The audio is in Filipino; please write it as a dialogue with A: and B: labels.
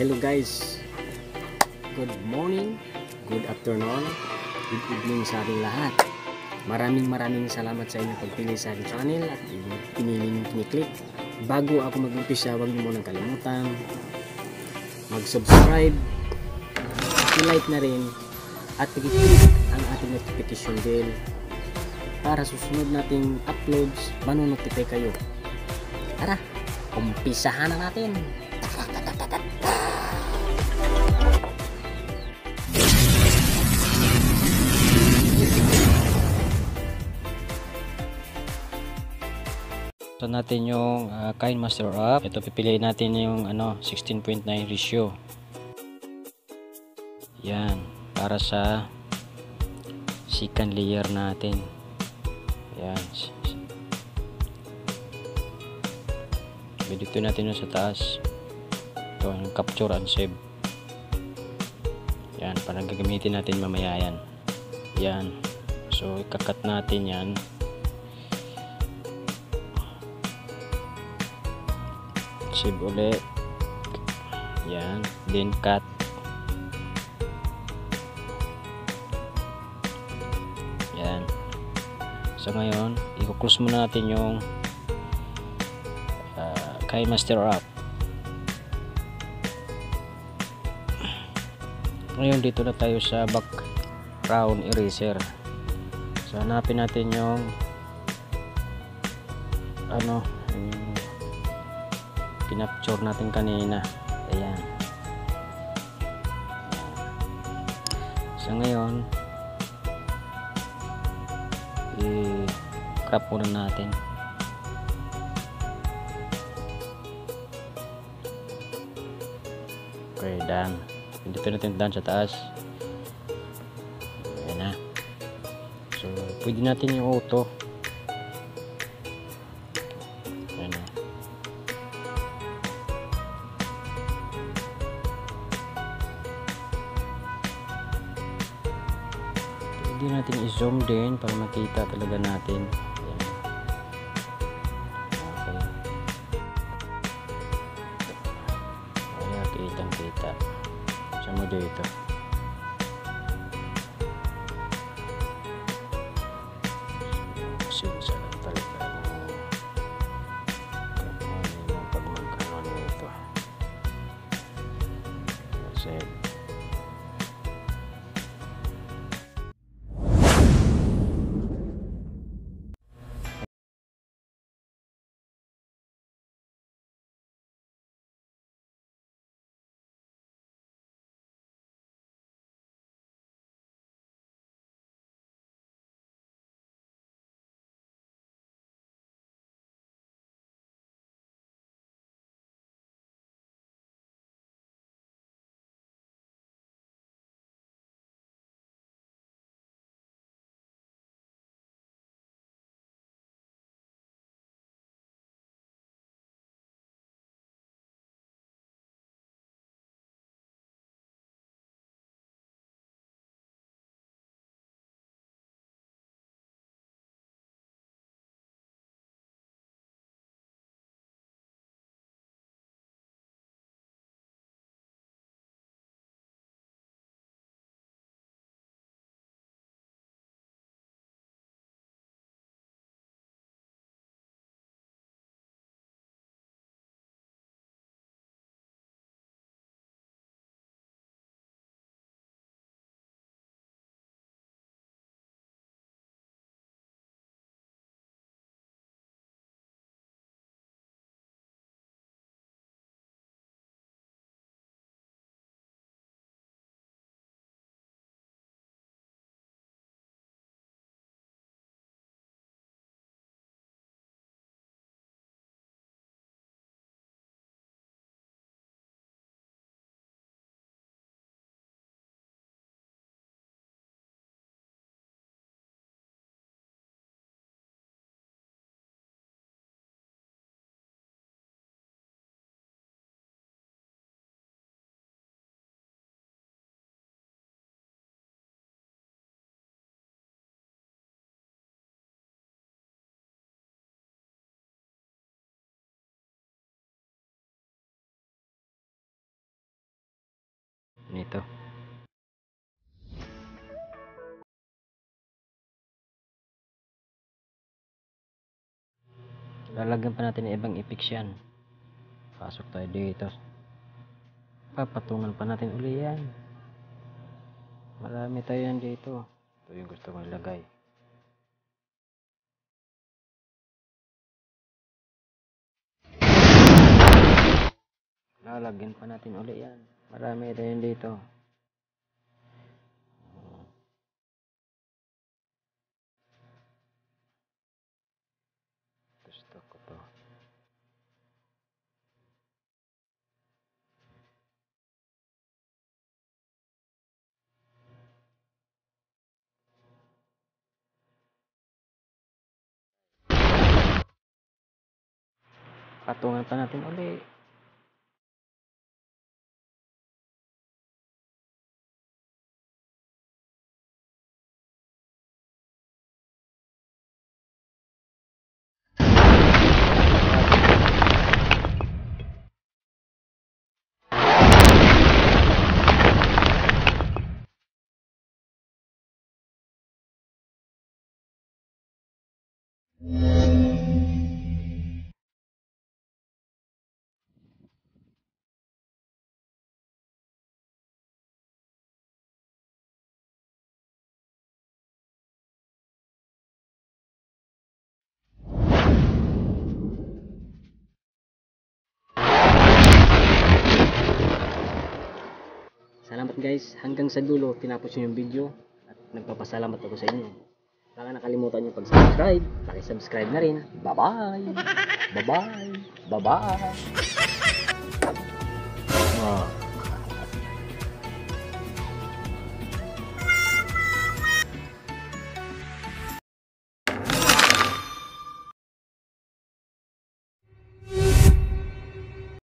A: Hello guys. Good morning, good afternoon, good evening sa ating lahat. Maraming maraming salamat sa inyong pagpili sa aking channel at pinili niyong kiniklik. Bago ako mag-umpisa, huwag niyo munang kalimutan mag-subscribe, i-like na rin at i-click ang ating notification bell para susunod nating uploads, manonotify kayo. Tara, umpisahan na natin. So natin yung uh, Kind Master Up. Ito pipiliin natin yung ano 16.9 ratio. Yan, para sa second layer natin. Yan. Dito natin yung sa taas. Ito yung capture and save. Yan, para gagamitin natin mamaya yan. Yan. So, ikakat natin yan. Save ulit. Yan. Then cut. Yan. So ngayon i-close muna natin yung uh, kay master app ngayon dito na tayo sa background eraser. So hanapin natin yung ano pinapture natin kanina. Ayan. So ngayon i-crop muna natin. Okay done. Dito natin done sa taas. Ayan na. So pwede natin yung auto pwede natin i-zoom din para makita talaga natin. Ayan. okay kaya kitang kita sa mo dito sinsa Nito. Lalagyan pa natin ng ibang epics yan. Pasok tayo dito. Papatungan pa natin uli yan. Marami tayo yan dito. Ito yung gusto kong ilagay. Lalagyan pa natin uli yan. Marami yan dito. Gusto ko to. Patungan pa natin uli. Salamat guys. Hanggang sa dulo, tinapos nyo yung video. At nagpapasalamat ako sa inyo. Baka nakalimutan nyo pag-subscribe. Paki-subscribe na rin. Bye-bye! Bye-bye! Bye-bye! Ah.